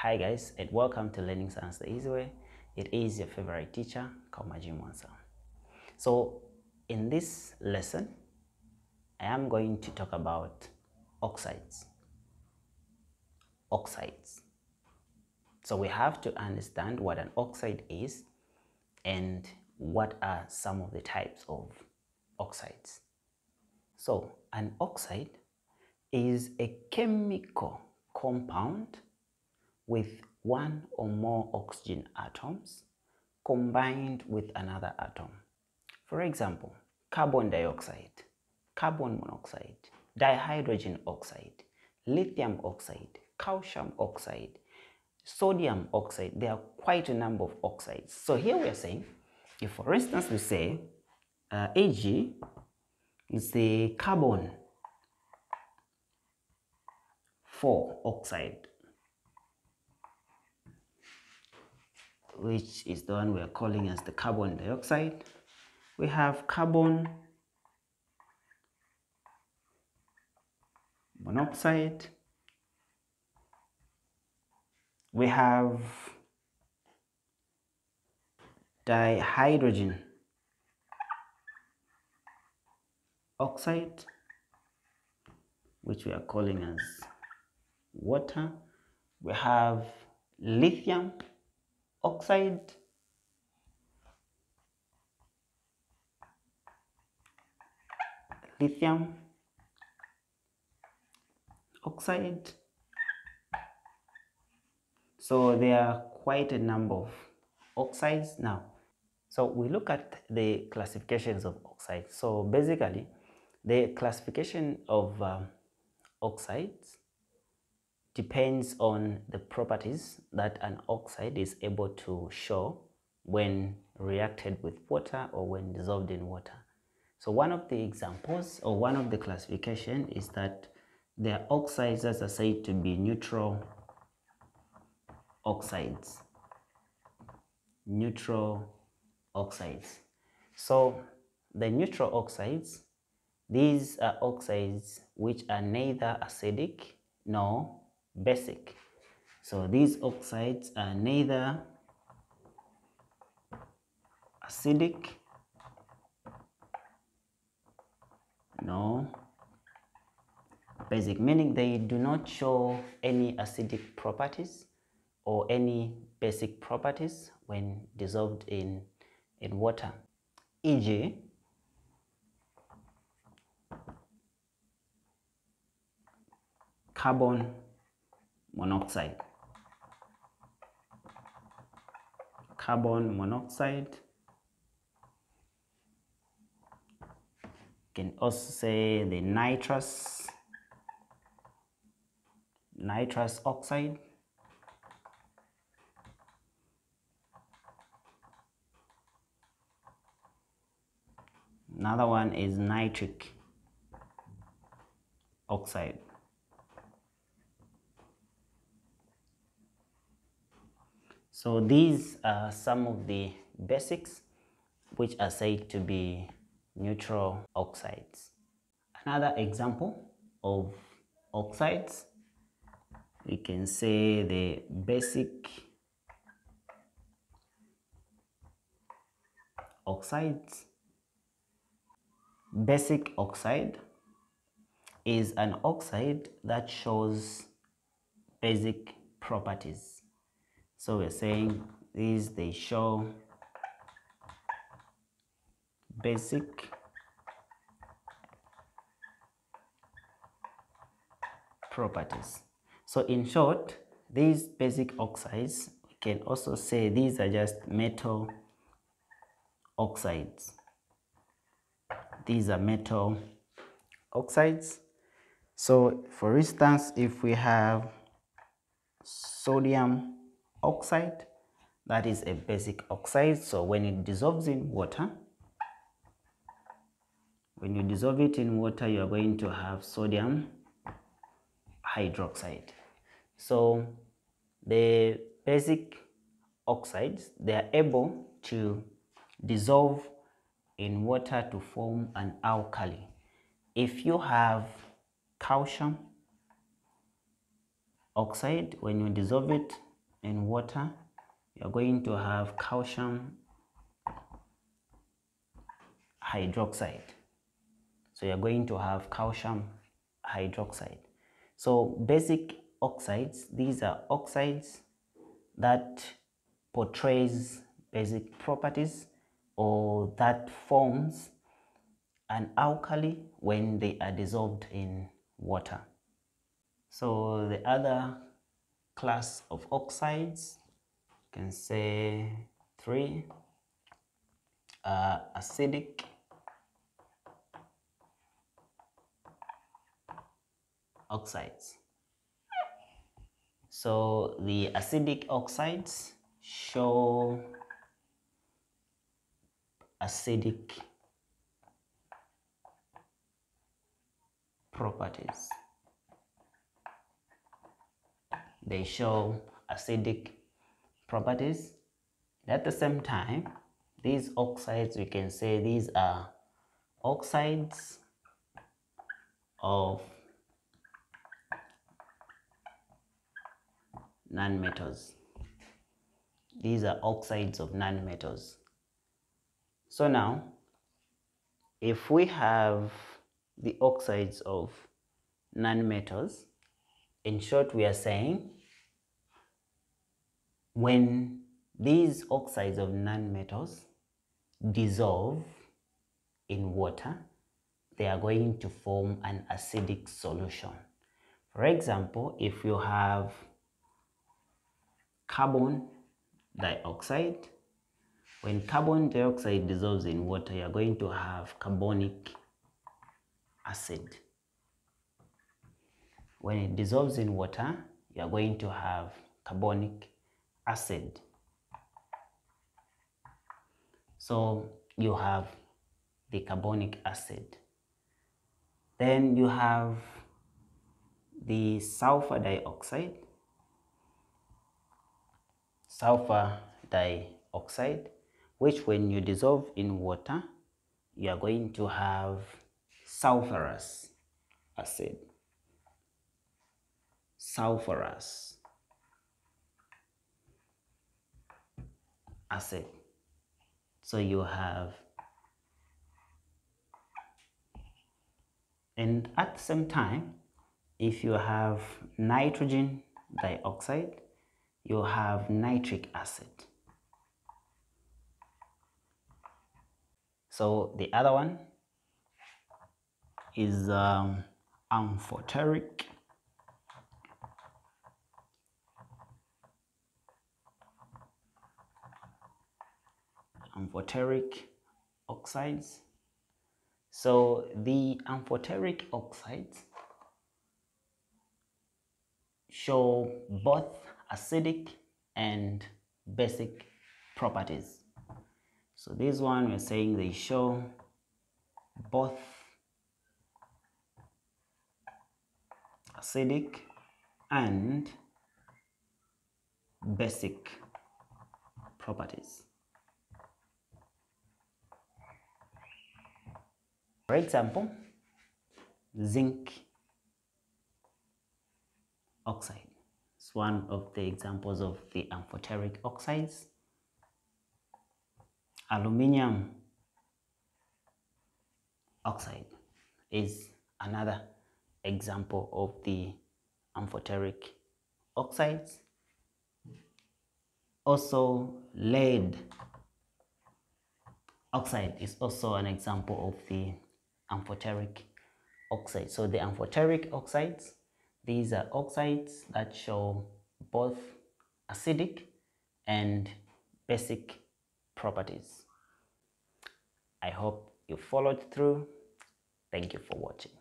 Hi guys and welcome to Learning Science the Easy Way. It is your favorite teacher, Kaumaji Mwansa. So in this lesson, I am going to talk about oxides. Oxides. So we have to understand what an oxide is and what are some of the types of oxides. So an oxide is a chemical compound with one or more oxygen atoms combined with another atom. For example, carbon dioxide, carbon monoxide, dihydrogen oxide, lithium oxide, calcium oxide, sodium oxide. There are quite a number of oxides. So here we are saying, if for instance we say uh, Ag is the carbon 4 oxide which is the one we are calling as the carbon dioxide. We have carbon monoxide. We have dihydrogen oxide, which we are calling as water. We have lithium oxide. Lithium. Oxide. So there are quite a number of oxides now. So we look at the classifications of oxides. So basically the classification of um, oxides depends on the properties that an oxide is able to show when reacted with water or when dissolved in water. So one of the examples or one of the classification is that their oxides are said to be neutral oxides. Neutral oxides. So the neutral oxides, these are oxides which are neither acidic nor basic. So these oxides are neither acidic nor basic, meaning they do not show any acidic properties or any basic properties when dissolved in, in water. E.g., carbon monoxide. Carbon monoxide can also say the nitrous nitrous oxide another one is nitric oxide So these are some of the basics which are said to be neutral oxides. Another example of oxides, we can say the basic oxides. Basic oxide is an oxide that shows basic properties so we're saying these they show basic properties. So in short, these basic oxides, we can also say these are just metal oxides. These are metal oxides. So for instance, if we have sodium oxide. That is a basic oxide. So when it dissolves in water when you dissolve it in water you are going to have sodium hydroxide. So the basic oxides they are able to dissolve in water to form an alkali. If you have calcium oxide when you dissolve it in water, you're going to have calcium hydroxide. So you're going to have calcium hydroxide. So basic oxides, these are oxides that portrays basic properties or that forms an alkali when they are dissolved in water. So the other class of oxides, you can say three, uh, acidic, oxides. So the acidic oxides show acidic properties. They show acidic properties. At the same time, these oxides, we can say these are oxides of nonmetals. These are oxides of nonmetals. So now, if we have the oxides of nonmetals, in short, we are saying when these oxides of nonmetals dissolve in water, they are going to form an acidic solution. For example, if you have carbon dioxide. When carbon dioxide dissolves in water, you're going to have carbonic acid. When it dissolves in water, you're going to have carbonic acid. So you have the carbonic acid. Then you have the sulfur dioxide sulfur dioxide, which when you dissolve in water, you are going to have sulfurous acid. Sulfurous acid. So you have, and at the same time, if you have nitrogen dioxide, you have nitric acid. So the other one is um, amphoteric amphoteric oxides. So the amphoteric oxides show both acidic and basic properties. So this one we're saying they show both acidic and basic properties. For example, zinc oxide one of the examples of the amphoteric oxides. Aluminium oxide is another example of the amphoteric oxides. Also, lead oxide is also an example of the amphoteric oxide. So the amphoteric oxides these are oxides that show both acidic and basic properties. I hope you followed through. Thank you for watching.